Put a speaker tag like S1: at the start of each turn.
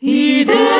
S1: He did.